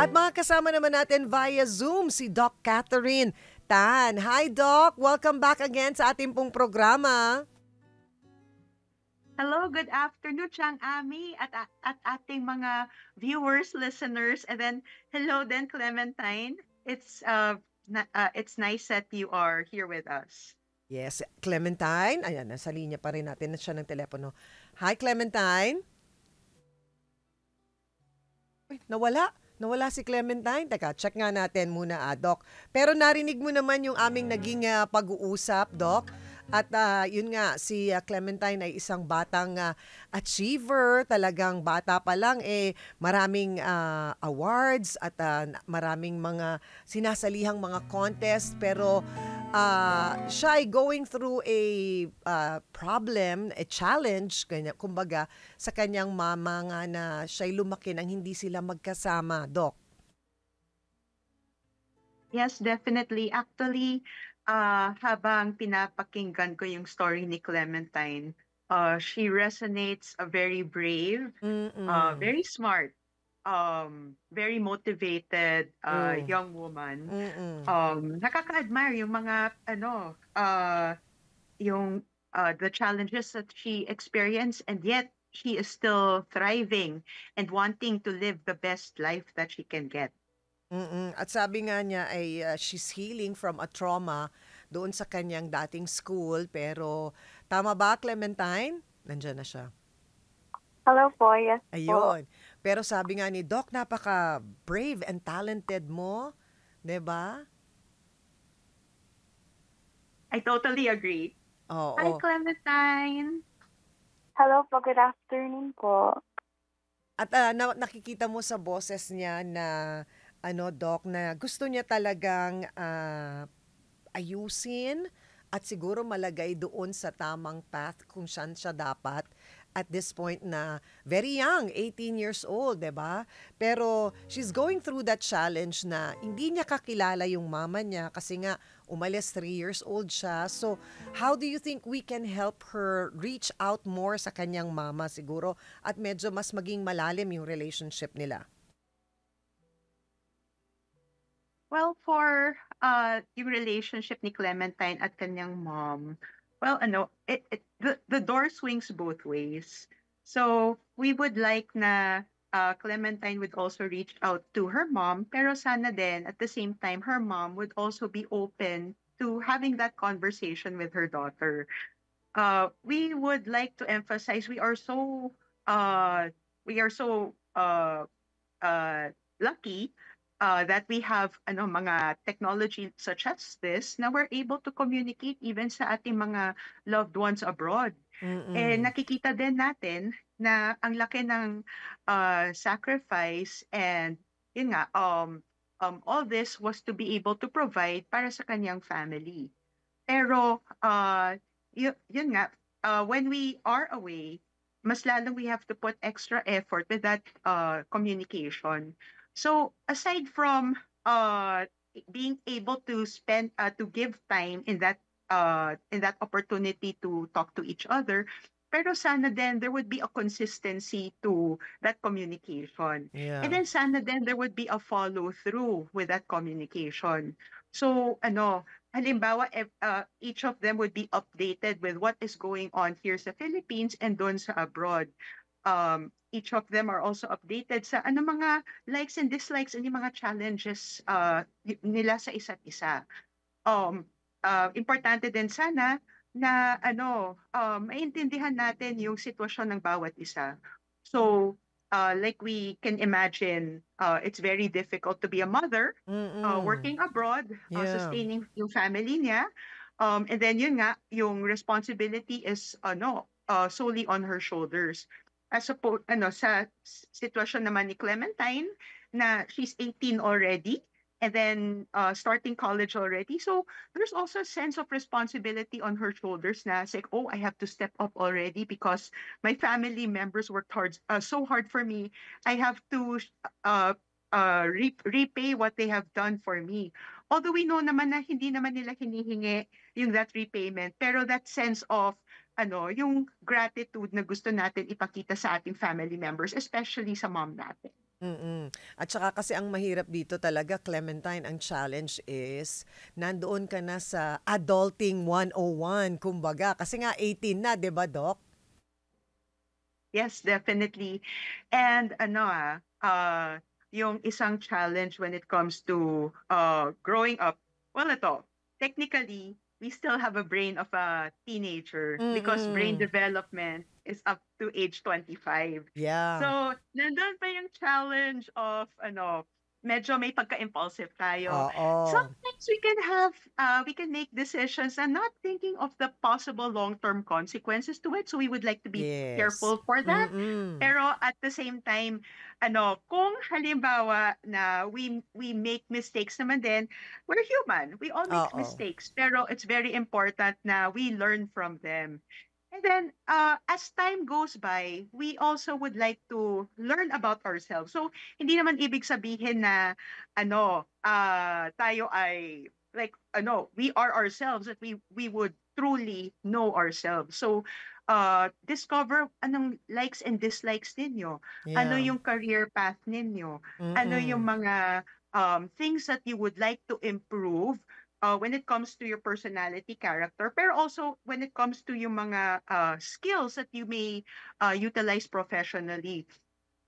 At mga kasama naman natin via Zoom si Doc Catherine Tan. Hi Doc, welcome back again sa ating pong programa. Hello, good afternoon, Chang Ami, at, at ating mga viewers, listeners, and then hello then Clementine. It's uh, na, uh it's nice that you are here with us. Yes, Clementine. Ayan, nasa linya pa rin natin na siya ng telepono. Hi, Clementine. Uy, nawala. Nawala si Clementine. Teka, check nga natin muna, ah, Doc. Pero narinig mo naman yung aming naging uh, pag-uusap, Doc. At uh, yun nga, si uh, Clementine ay isang batang uh, achiever, talagang bata pa lang eh maraming uh, awards at uh, maraming mga sinasalihang mga contest pero uh, siya ay going through a uh, problem, a challenge, kanya, kumbaga, sa kanyang mama nga na siya'y lumaki nang hindi sila magkasama, Doc. Yes, definitely. Actually, uh, habang pinapakinggan ko yung story ni Clementine, uh, she resonates a very brave, uh, very smart, um, very motivated uh, Mm. young woman. Mm-mm. Um, nakaka-admire yung mga ano, uh, yung uh, the challenges that she experienced and yet she is still thriving and wanting to live the best life that she can get. Mm-mm. At sabi nga niya ay uh, she's healing from a trauma doon sa kanyang dating school. Pero tama ba, Clementine? Nandiyan na siya. Hello po, yes po. Ayun. Pero sabi nga ni Doc, napaka brave and talented mo. 'Di ba? I totally agree. Oo. Hi, Clementine. Hello po, good afternoon po. At ah, na- nakikita mo sa boses niya na ano doc na gusto niya talagang ah, ayusin at siguro malagay doon sa tamang path kung saan siya dapat at this point na very young, 18 years old, 'di ba? Pero she's going through that challenge na hindi niya kakilala yung mama niya kasi nga umalis 3 years old siya. So, how do you think we can help her reach out more sa kanyang mama siguro at medyo mas maging malalim yung relationship nila? Well, for uh, yung relationship ni Clementine at kanyang mom, well, ano, it, it, the, the door swings both ways. So, we would like na uh, Clementine would also reach out to her mom, pero sana din, at the same time, her mom would also be open to having that conversation with her daughter. Uh, we would like to emphasize we are so uh, we are so uh, uh, lucky uh, that we have ano mga technology such as this na we're able to communicate even sa ating mga loved ones abroad. Mm. Eh nakikita din natin na ang laki ng uh, sacrifice and yun nga um um all this was to be able to provide para sa kanyang family. Pero uh yun, yun nga uh, when we are away mas lalong we have to put extra effort with that uh, communication. So aside from uh, being able to spend uh, to give time in that uh, in that opportunity to talk to each other, pero sana then there would be a consistency to that communication. Yeah. And then sana then there would be a follow through with that communication. So ano, halimbawa if, uh, each of them would be updated with what is going on here sa Philippines and doon sa abroad. Um, each of them are also updated sa ano mga likes and dislikes and yung mga challenges uh, nila sa isa't isa. Um, uh, importante din sana na ano, um, maintindihan natin yung sitwasyon ng bawat isa. So, uh, like we can imagine, uh, it's very difficult to be a mother Mm-mm. uh, working abroad, uh, Yeah. sustaining yung family niya. Um, and then yun nga, yung responsibility is ano, uh, solely on her shoulders. As opposed, ano, sa sitwasyon naman ni Clementine, na she's 18 already, and then uh, starting college already. So there's also a sense of responsibility on her shoulders na say, oh, I have to step up already because my family members worked hard, uh, so hard for me. I have to uh, uh, re- repay what they have done for me. Although we know naman na hindi naman nila hinihingi yung that repayment, pero that sense of ano, yung gratitude na gusto natin ipakita sa ating family members, especially sa mom natin. Mm. At saka kasi ang mahirap dito talaga, Clementine, ang challenge is nandoon ka na sa adulting 101, kumbaga. Kasi nga 18 na, 'di ba, Doc? Yes, definitely. And ano ah, uh, yung isang challenge when it comes to uh, growing up, well, ito, technically, we still have a brain of a teenager because brain development is up to age 25. Yeah. So, nandun pa yung challenge of, ano, medyo may pagka-impulsive tayo. Oo. Sometimes we can have, uh, we can make decisions and not thinking of the possible long-term consequences to it. So, we would like to be Yes. careful for that. Mm-mm. Pero at the same time, ano, kung halimbawa na we we make mistakes naman din, we're human. We all make Oo. mistakes. Pero it's very important na we learn from them. And then, uh, as time goes by, we also would like to learn about ourselves. So, hindi naman ibig sabihin na, ano, uh, tayo ay, like, ano, we are ourselves, that we, we would truly know ourselves. So, uh, discover anong likes and dislikes ninyo. Ano Yeah. yung career path ninyo. Ano yung Mm-mm. mga um, things that you would like to improve uh, when it comes to your personality, character, pero also when it comes to yung mga uh, skills that you may uh, utilize professionally.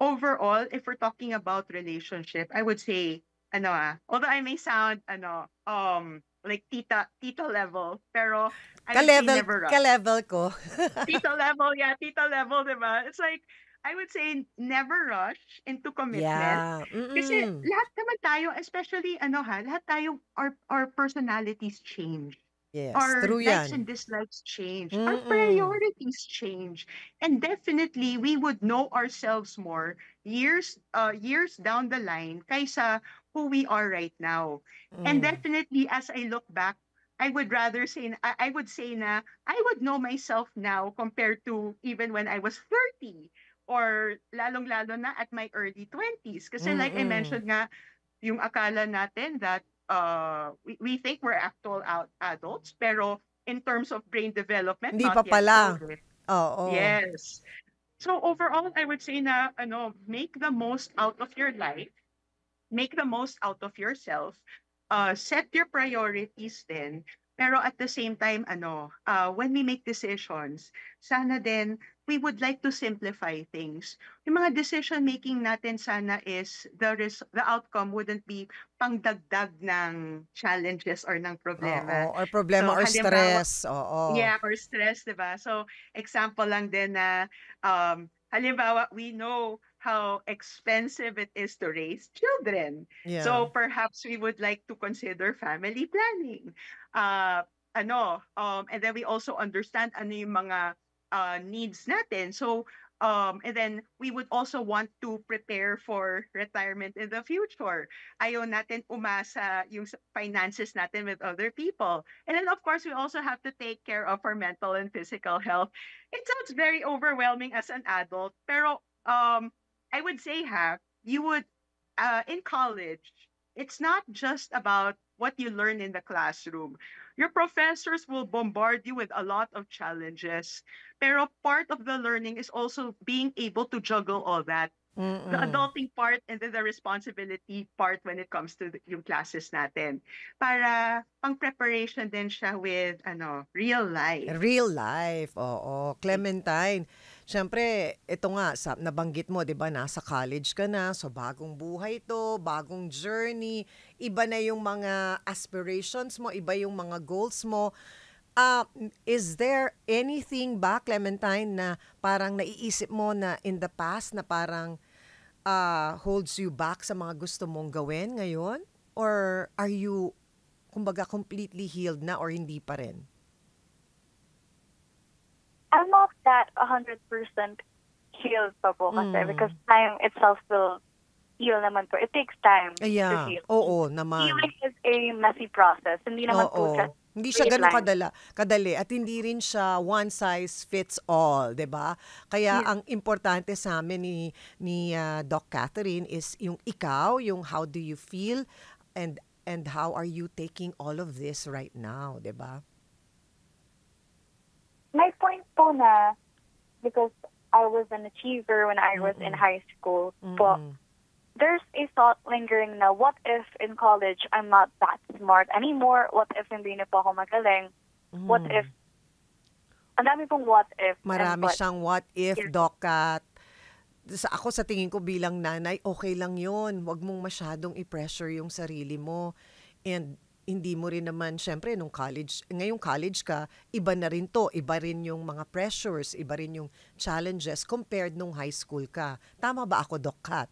Overall, if we're talking about relationship, I would say, ano ah, although I may sound, ano, um, like tita, tita level, pero I say Ka-level, never rush. ka-level ko. tita level, yeah, tita level, diba? It's like, I would say never rush into commitment. Yeah. Kasi lahat naman tayo, especially ano ha, lahat tayo, our, our personalities change. Yes, Our true likes yan. and dislikes change. Our Mm-mm. priorities change. And definitely, we would know ourselves more years uh, years down the line kaysa who we are right now. And Mm. definitely, as I look back, I would rather say, I would say na I would know myself now compared to even when I was 30 or lalong-lalo na at my early 20s. Kasi like I mentioned nga, yung akala natin that uh, we, we think we're actual out adults, pero in terms of brain development, Hindi not pa yet pala. so. eh. Oo. Yes. So overall, I would say na ano, make the most out of your life, make the most out of yourself, uh, set your priorities then, pero at the same time, ano, uh, when we make decisions, sana din, we would like to simplify things. Yung mga decision making natin sana is the res- the outcome wouldn't be pangdagdag ng challenges or ng problema. Oo. Or problema So, or stress. Oo. Yeah, or stress, di ba? So, example lang din na, um, halimbawa, we know how expensive it is to raise children. Yeah. So, perhaps we would like to consider family planning. Uh, ano, um, and then we also understand ano yung mga uh, needs natin. So, um, and then we would also want to prepare for retirement in the future. Ayaw natin umasa yung finances natin with other people. And then, of course, we also have to take care of our mental and physical health. It sounds very overwhelming as an adult, pero um, I would say, ha, you would, uh, in college, it's not just about what you learn in the classroom. Your professors will bombard you with a lot of challenges. Pero part of the learning is also being able to juggle all that. The Mm-mm. adulting part and then the responsibility part when it comes to the, yung classes natin. Para pang preparation din siya with ano, real life. Real life, oo. Clementine, syempre, ito nga, sa, nabanggit mo, di ba, nasa college ka na, so bagong buhay to, bagong journey, iba na yung mga aspirations mo, iba yung mga goals mo. Ah, is there anything ba, Clementine, na parang naiisip mo na in the past na parang ah, holds you back sa mga gusto mong gawin ngayon? Or are you, kumbaga, completely healed na or hindi pa rin? I'm not that 100% healed pa po kasi Mm. because time itself will heal naman po. It takes time to Yeah. heal. Oo naman. Healing is a messy process. Hindi naman po Oo. siya Hindi siya ganun kadala, kadali at hindi rin siya one size fits all, 'di ba? Kaya Yes. ang importante sa amin ni ni ah, Doc Catherine is yung ikaw, yung how do you feel and and how are you taking all of this right now, 'di ba? Po na because I was an achiever when I was in Mm-mm. high school. Mm-mm. there's a thought lingering na what if in college I'm not that smart anymore? What if hindi na po ako magaling? What Mm. if ang dami pong what if Marami but. siyang what if, Yes. Doc Kat. Sa, ako sa tingin ko bilang nanay, okay lang yon Huwag mong masyadong i-pressure yung sarili mo. And hindi mo rin naman, syempre, nung college, ngayong college ka, iba na rin to. Iba rin yung mga pressures, iba rin yung challenges compared nung high school ka. Tama ba ako, Doc Kat?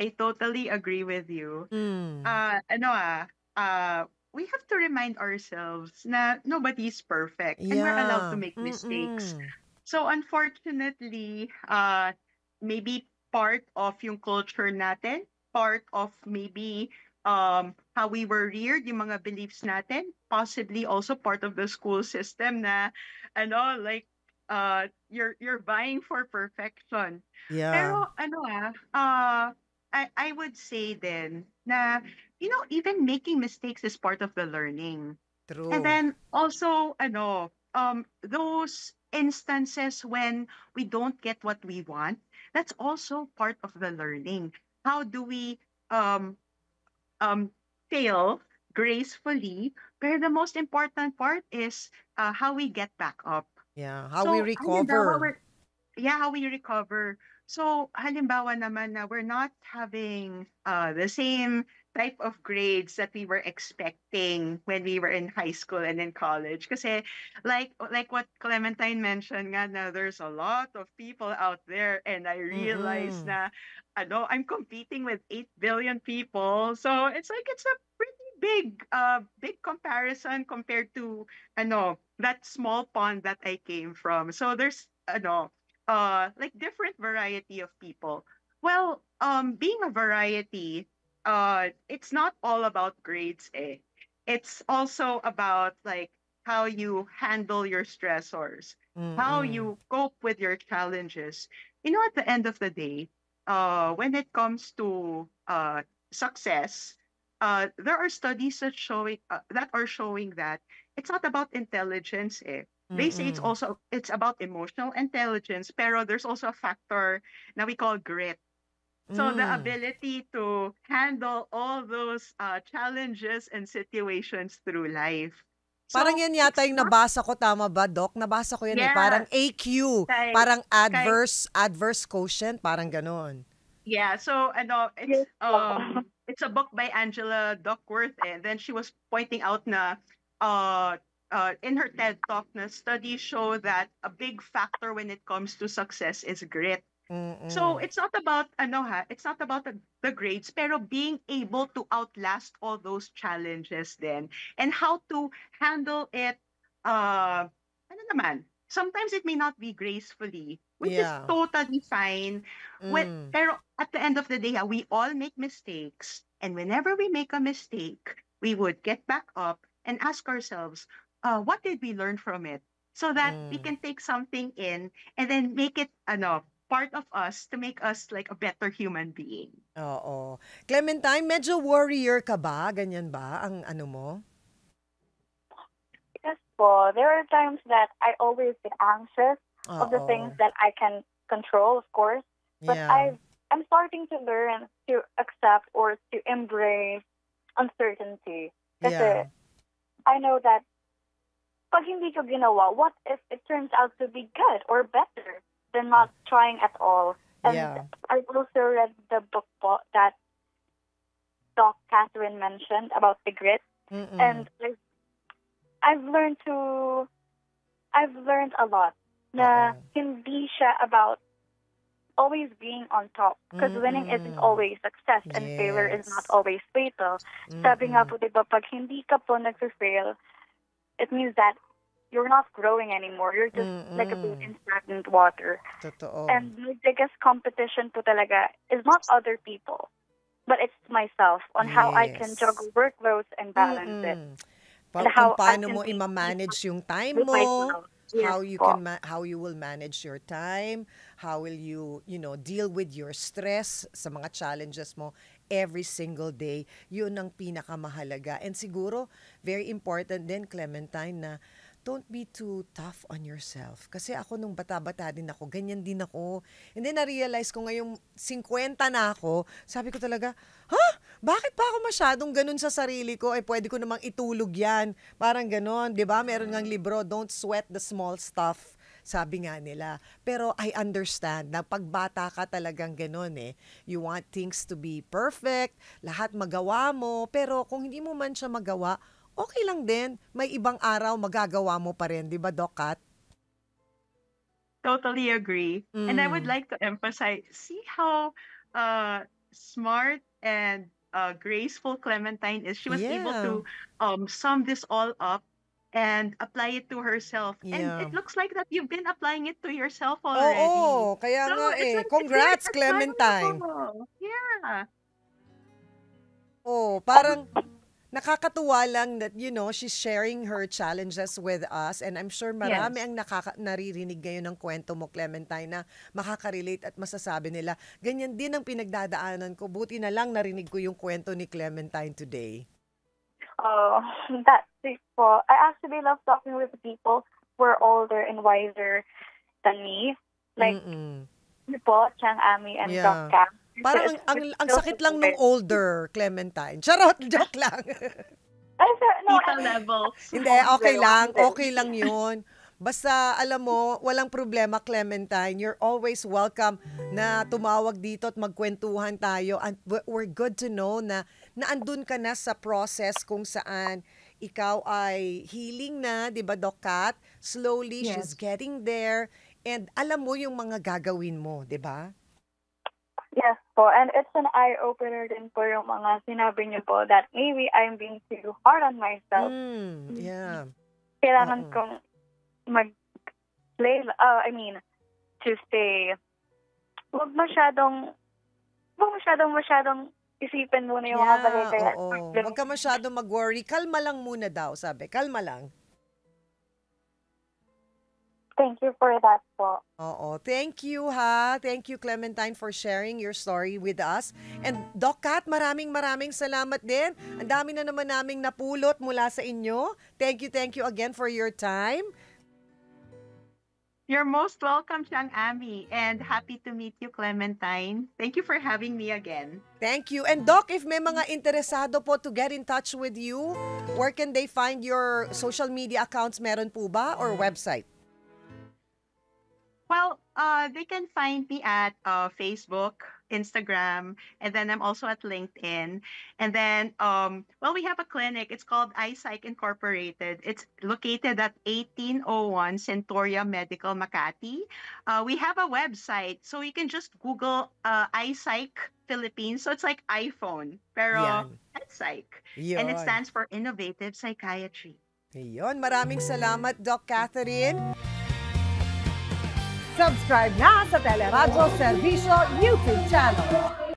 I totally agree with you. Mm. Uh, ano ah, uh, we have to remind ourselves na nobody's perfect and we're allowed to make mistakes. Mm-mm. So unfortunately, uh, maybe part of yung culture natin, part of maybe um, how we were reared, yung mga beliefs natin, possibly also part of the school system na, ano, like, uh, you're you're vying for perfection. Yeah. Pero ano ah, uh, I, I would say then na, you know, even making mistakes is part of the learning. True. And then also, ano, um, those instances when we don't get what we want, that's also part of the learning. How do we um, um, fail gracefully? But the most important part is uh, how we get back up. yeah. How So, we recover. yeah, how we recover. So, halimbawa naman na we're not having uh, the same type of grades that we were expecting when we were in high school and in college. Because like like what Clementine mentioned nga na there's a lot of people out there and I realize Mm-mm. na ano, I'm competing with 8 billion people. So, it's like it's a pretty big uh big comparison compared to ano, that small pond that I came from. So there's ano, uh like different variety of people. Well, um being a variety, uh it's not all about grades eh. It's also about like how you handle your stressors, how Mm-mm. you cope with your challenges. You know, at the end of the day, uh, when it comes to uh, success, uh, there are studies that showing uh, that are showing that it's not about intelligence. Eh. They say it's also it's about emotional intelligence, pero there's also a factor now we call grit. So the Mm. ability to handle all those uh, challenges and situations through life. Parang So yan yata yung nabasa ko, tama ba, Doc? Nabasa ko yan eh. Yeah. Parang AQ, Kay- parang adverse, adverse quotient, parang ganon. Yeah, so ano, it's Yes um it's a book by Angela Duckworth and then she was pointing out na uh uh in her TED talk na studies show that a big factor when it comes to success is grit. Mm-mm. So it's not about ano ha, it's not about the, the grades pero being able to outlast all those challenges then and how to handle it uh ano naman, sometimes it may not be gracefully, which is totally fine. When, Mm. pero at the end of the day, ah, we all make mistakes. And whenever we make a mistake, we would get back up and ask ourselves, uh, what did we learn from it? So that we Mm. can take something in and then make it ano, part of us to make us like a better human being. Oo. Clementine, medyo warrior ka ba? Ganyan ba ang ano mo? Yes po. There are times that I always get anxious of the things that I can control, of course. But Yeah. I've I'm starting to learn to accept or to embrace uncertainty. Kasi Yeah. I know that pag hindi ko ginawa, what if it turns out to be good or better than not trying at all? And Yeah. I've also read the book that Doc Catherine mentioned about the grit, Mm-mm. and I've, I've learned to, I've learned a lot. Na Oo. hindi siya about always being on top. Because winning isn't always success, and failure is not always fatal. Sabi nga po, di ba, pag hindi ka po nag-fail, it means that you're not growing anymore. You're just like a Mm-mm. boat in stagnant water. Totoo. And my biggest competition po talaga is not other people, but it's myself on how I can Yes. juggle workloads and balance it. Mm-mm. Pa- And how paano mo i-manage yung time mo, myself. Yes how you po. can ma- how you will manage your time, how will you, you know, deal with your stress sa mga challenges mo every single day. 'Yun ang pinakamahalaga. And siguro very important din Clementine na don't be too tough on yourself. Kasi ako nung bata-bata din ako, ganyan din ako. And then na-realize ko ngayong 50 na ako, sabi ko talaga, ha? Bakit pa ako masyadong ganun sa sarili ko? Eh, pwede ko namang itulog yan. Parang ganon, di ba? Meron ngang libro, Don't Sweat the Small Stuff. Sabi nga nila. Pero I understand na pagbata ka talagang ganun eh. You want things to be perfect, lahat magawa mo, pero kung hindi mo man siya magawa, okay lang din. May ibang araw magagawa mo pa rin, di ba, Doc Kat? Totally agree. And I would Mm. like to emphasize see how uh, smart and uh, graceful Clementine is. She was able Yeah. to um, sum this all up and apply it to herself. And Yeah. it looks like that you've been applying it to yourself already. Oo, kaya So nga eh. like- it's Congrats, very Clementine. Yeah. Oh, parang nakakatuwa lang that, you know, she's sharing her challenges with us and I'm sure marami Yes. ang nakaka- naririnig ngayon ng kwento mo, Clementine, na makaka-relate at masasabi nila, ganyan din ang pinagdadaanan ko. Buti na lang narinig ko yung kwento ni Clementine today. Oh, that's it po. I actually love talking with people who are older and wiser than me. Like, Mm-mm. you po, Chang Ami and Yeah. Doc Cam. Parang ang, ang, ang sakit lang nung older, Clementine. Charot, joke lang. Ay, sir, no, Tita levels. Hindi, okay lang. Okay lang yun. Basta, alam mo, walang problema, Clementine. You're always welcome na tumawag dito at magkwentuhan tayo. And we- we're good to know na naandun ka na sa process kung saan ikaw ay healing na, di ba, Doc Kat? Slowly, she's Yes. getting there. And alam mo yung mga gagawin mo, di ba? Yes po. And it's an eye-opener din po yung mga sinabi niyo po that maybe I'm being too hard on myself. Mm, yeah. Kailangan Oo. kong mag-play, uh, I mean, to stay, wag masyadong, wag masyadong, masyadong isipin muna yung mga bagay. Yeah, oo. Huwag ka masyado mag-worry. Kalma lang muna daw, sabi. Kalma lang. Thank you for that po. Oo. Thank you ha. Thank you Clementine for sharing your story with us. And Doc Kat, maraming maraming salamat din. Ang dami na naman naming napulot mula sa inyo. Thank you, thank you again for your time. You're most welcome, Chang Ami, and happy to meet you, Clementine. Thank you for having me again. Thank you. And Doc, if may mga interesado po to get in touch with you, where can they find your social media accounts? Meron po ba? Or website? Well, uh, they can find me at uh, Facebook, Instagram, and then I'm also at LinkedIn. And then, um, well, we have a clinic. It's called iPsych Incorporated. It's located at 1801 Centoria Medical Makati. Uh, we have a website, so you can just Google uh, iPsych Philippines. So it's like iPhone, pero Yan. iPsych. Yun. And it stands for Innovative Psychiatry. Ayun, maraming salamat, Doc Catherine. Subscribe na sa Teleradyo Servisyo YouTube channel.